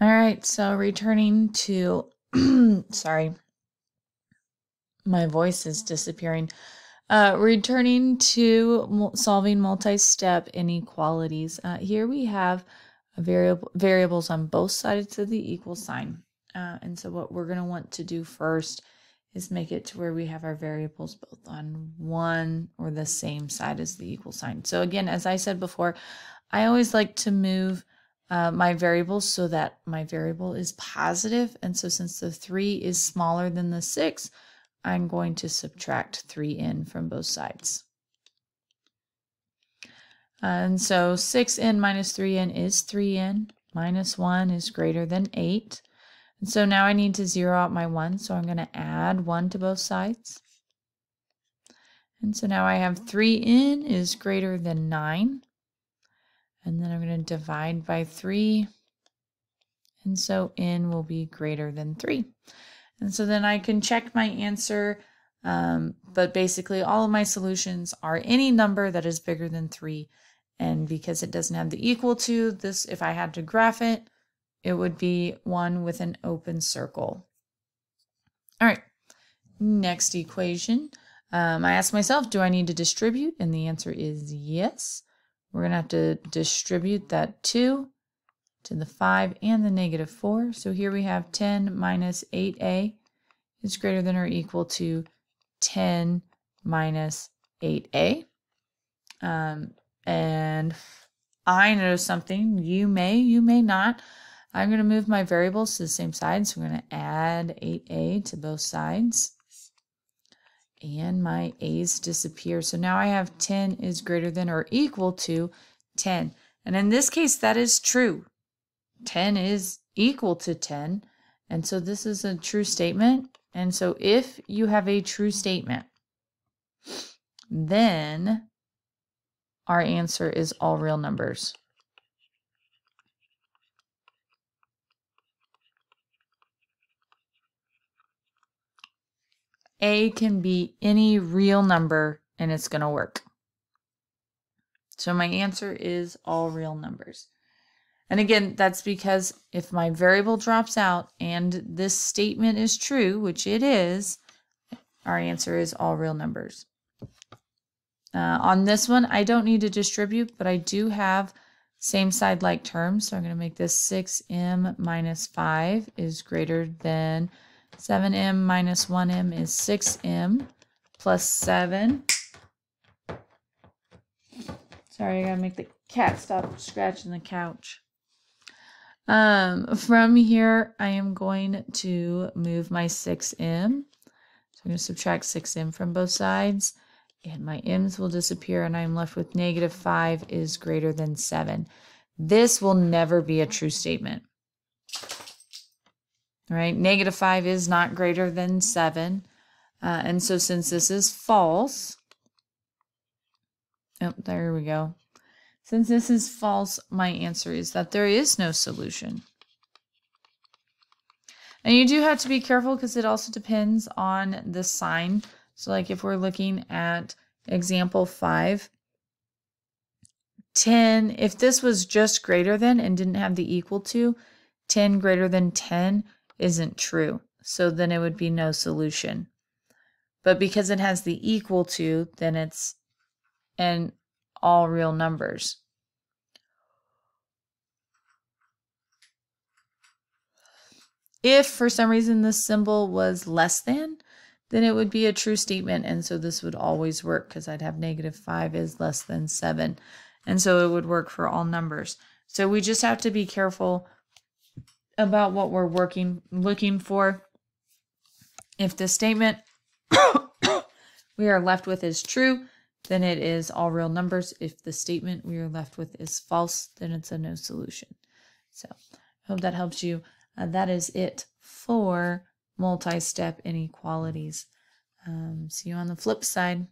All right, so returning to, sorry, my voice is disappearing. Uh, returning to solving multi-step inequalities. Uh, here we have variable variables on both sides of the equal sign. Uh, and so what we're going to want to do first is make it to where we have our variables both on one or the same side as the equal sign. So again, as I said before, I always like to move uh, my variables so that my variable is positive. And so since the 3 is smaller than the 6, I'm going to subtract 3n from both sides. And so 6n minus 3n is 3n, minus 1 is greater than 8. And so now I need to zero out my 1, so I'm going to add 1 to both sides. And so now I have 3n is greater than 9. And then I'm going to divide by 3. And so n will be greater than 3. And so then I can check my answer. Um, but basically, all of my solutions are any number that is bigger than 3. And because it doesn't have the equal to, this, if I had to graph it, it would be one with an open circle. All right, next equation. Um, I asked myself, do I need to distribute? And the answer is yes. We're going to have to distribute that 2 to the 5 and the negative 4. So here we have 10 minus 8a is greater than or equal to 10 minus 8a. Um, and I know something. You may, you may not. I'm going to move my variables to the same side. So I'm going to add 8a to both sides. And my a's disappear. So now I have 10 is greater than or equal to 10. And in this case, that is true. 10 is equal to 10. And so this is a true statement. And so if you have a true statement, then our answer is all real numbers. A can be any real number and it's going to work. So my answer is all real numbers. And again, that's because if my variable drops out and this statement is true, which it is, our answer is all real numbers. Uh, on this one, I don't need to distribute, but I do have same side like terms. So I'm going to make this 6m minus 5 is greater than 7m minus 1m is 6m plus 7. Sorry, I gotta make the cat stop scratching the couch. Um, from here, I am going to move my 6m. So I'm going to subtract 6m from both sides. And my m's will disappear, and I'm left with negative 5 is greater than 7. This will never be a true statement right? Negative 5 is not greater than 7. Uh, and so since this is false, oh, there we go. Since this is false, my answer is that there is no solution. And you do have to be careful because it also depends on the sign. So like if we're looking at example 5, 10, if this was just greater than and didn't have the equal to, 10 greater than 10, isn't true. So then it would be no solution. But because it has the equal to, then it's and all real numbers. If for some reason this symbol was less than, then it would be a true statement. And so this would always work because I'd have negative 5 is less than 7. And so it would work for all numbers. So we just have to be careful about what we're working looking for. If the statement we are left with is true, then it is all real numbers. If the statement we are left with is false, then it's a no solution. So I hope that helps you. Uh, that is it for multi-step inequalities. Um, see you on the flip side.